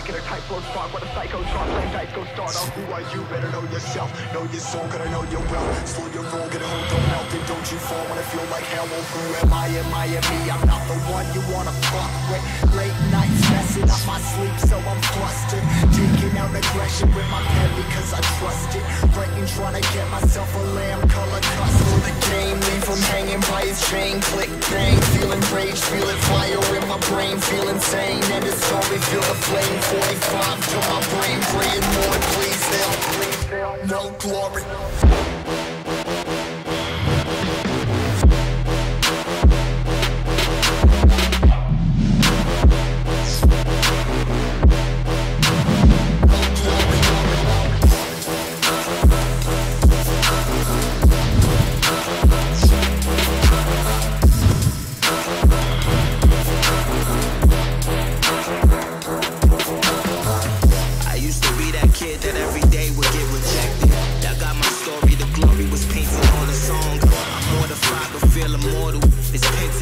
close spark, what a psycho drop, playing dice, go start off. Who are you? Better know yourself. Know your soul, gotta know your wealth. Slow your roll, get a hold, don't melt it. Don't you fall when I feel like hell. Well, who am I? Am I am me? I'm not the one you wanna fuck with. Late nights messing up my sleep, so I'm flustered. Taking out aggression with my pen because I trust it. Writing, trying to get myself a lamb color custom. For the game, leave him hanging by his chain. Click, bang, feeling rage, feeling fire in my brain, feel insane. And it's only feel the flame. 45 to my brain, praying, Lord, please help. No glory. On the songs. I'm mortified but feel immortal. It's pent